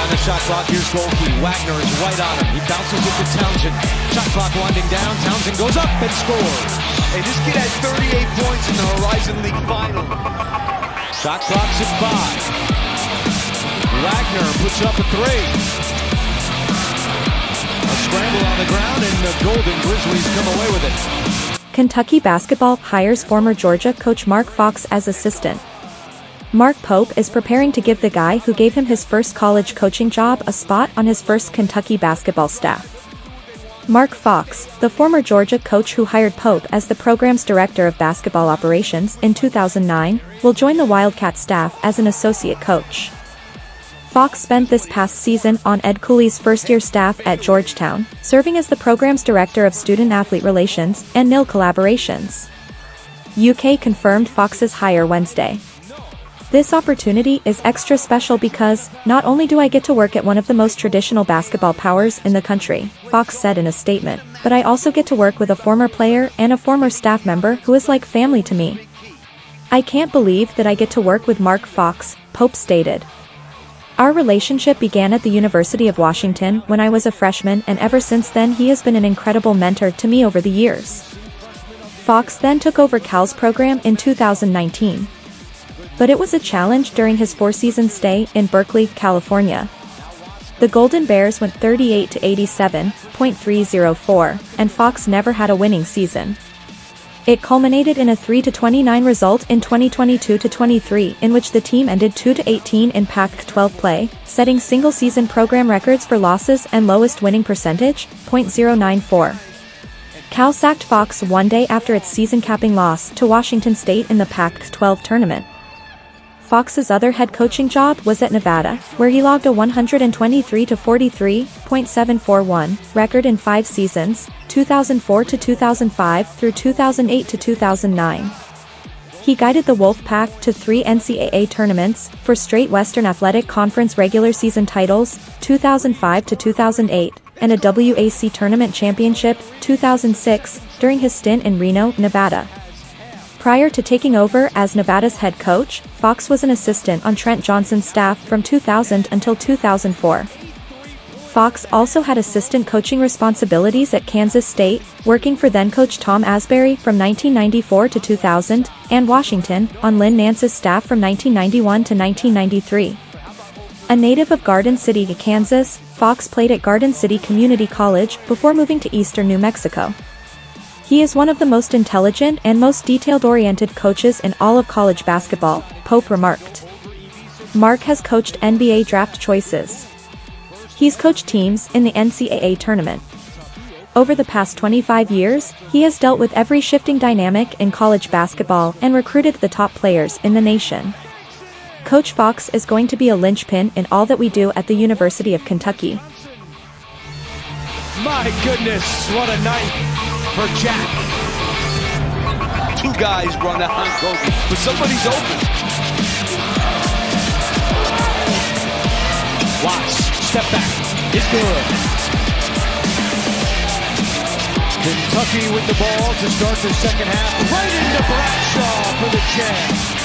on the shot clock. Here's Gohlke. Wagner is right on him. He bounces it to Townsend. Shot clock winding down. Townsend goes up and scores. Hey, this kid had 38 points in the Horizon League final. Shot clock's at five. Wagner puts up a three. A scramble on the ground, and the Golden Grizzlies come away with it. Kentucky basketball hires former Georgia coach Mark Fox as assistant. Mark Pope is preparing to give the guy who gave him his first college coaching job a spot on his first Kentucky basketball staff. Mark Fox, the former Georgia coach who hired Pope as the program's director of basketball operations in 2009, will join the Wildcat staff as an associate coach. Fox spent this past season on Ed Cooley's first-year staff at Georgetown, serving as the program's director of student-athlete relations and NIL collaborations. UK confirmed Fox's hire Wednesday. This opportunity is extra special because, not only do I get to work at one of the most traditional basketball powers in the country, Fox said in a statement, but I also get to work with a former player and a former staff member who is like family to me. I can't believe that I get to work with Mark Fox, Pope stated. Our relationship began at the University of Washington when I was a freshman and ever since then he has been an incredible mentor to me over the years. Fox then took over Cal's program in 2019 but it was a challenge during his four-season stay in Berkeley, California. The Golden Bears went 38 to 87.304, and Fox never had a winning season. It culminated in a 3-29 result in 2022-23 in which the team ended 2-18 in Pac-12 play, setting single-season program records for losses and lowest winning percentage, .094. Cal sacked Fox one day after its season-capping loss to Washington State in the Pac-12 tournament. Fox's other head coaching job was at Nevada, where he logged a 123 43.741 record in five seasons, 2004 to 2005 through 2008 to 2009. He guided the Wolfpack to three NCAA tournaments, four straight Western Athletic Conference regular season titles, 2005 to 2008, and a WAC tournament championship, 2006, during his stint in Reno, Nevada. Prior to taking over as Nevada's head coach, Fox was an assistant on Trent Johnson's staff from 2000 until 2004. Fox also had assistant coaching responsibilities at Kansas State, working for then-coach Tom Asbury from 1994 to 2000, and Washington, on Lynn Nance's staff from 1991 to 1993. A native of Garden City, Kansas, Fox played at Garden City Community College before moving to eastern New Mexico. He is one of the most intelligent and most detailed-oriented coaches in all of college basketball, Pope remarked. Mark has coached NBA draft choices. He's coached teams in the NCAA tournament. Over the past 25 years, he has dealt with every shifting dynamic in college basketball and recruited the top players in the nation. Coach Fox is going to be a linchpin in all that we do at the University of Kentucky. My goodness, what a night for Jack. Two guys run out on Kobe, but somebody's open. Watts, step back, is good. Kentucky with the ball to start the second half. Right into Bradshaw for the jam.